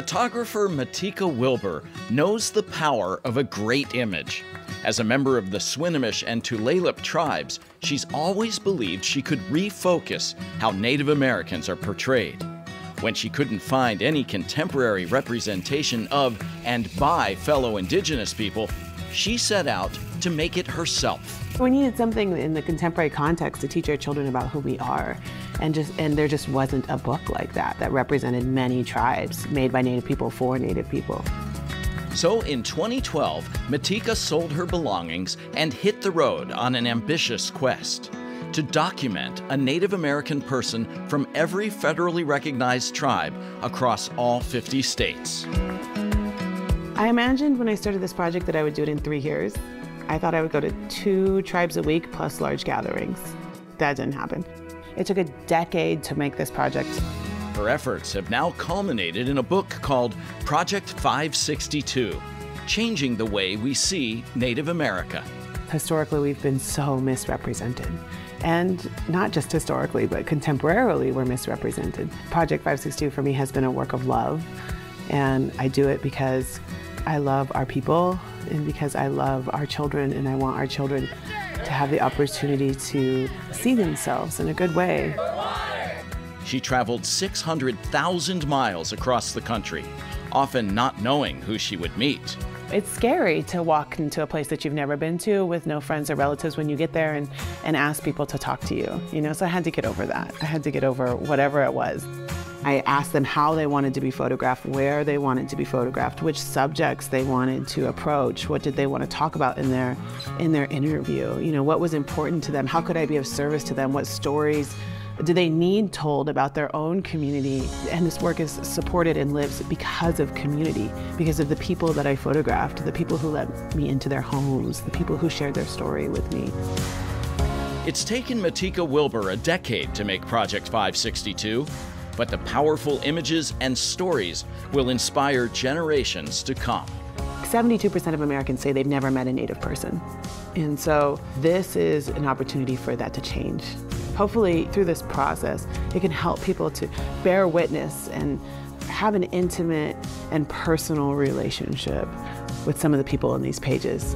Photographer Matika Wilbur knows the power of a great image. As a member of the Swinomish and Tulalip tribes, she's always believed she could refocus how Native Americans are portrayed. When she couldn't find any contemporary representation of and by fellow Indigenous people, she set out to make it herself. We needed something in the contemporary context to teach our children about who we are. And just and there just wasn't a book like that that represented many tribes made by Native people for Native people. So in 2012, Matika sold her belongings and hit the road on an ambitious quest to document a Native American person from every federally recognized tribe across all 50 states. I imagined when I started this project that I would do it in three years. I thought I would go to two tribes a week plus large gatherings. That didn't happen. It took a decade to make this project. Her efforts have now culminated in a book called Project 562 Changing the Way We See Native America. Historically, we've been so misrepresented. And not just historically, but contemporarily, we're misrepresented. Project 562 for me has been a work of love. And I do it because I love our people and because I love our children and I want our children to have the opportunity to see themselves in a good way. She traveled 600,000 miles across the country, often not knowing who she would meet. It's scary to walk into a place that you've never been to with no friends or relatives when you get there and, and ask people to talk to you. You know, so I had to get over that. I had to get over whatever it was. I asked them how they wanted to be photographed, where they wanted to be photographed, which subjects they wanted to approach, what did they want to talk about in their in their interview. You know, what was important to them? How could I be of service to them? What stories do they need told about their own community? And this work is supported and lives because of community, because of the people that I photographed, the people who let me into their homes, the people who shared their story with me. It's taken Matika Wilbur a decade to make Project 562, but the powerful images and stories will inspire generations to come. 72% of Americans say they've never met a Native person. And so this is an opportunity for that to change. Hopefully, through this process, it can help people to bear witness and have an intimate and personal relationship with some of the people in these pages.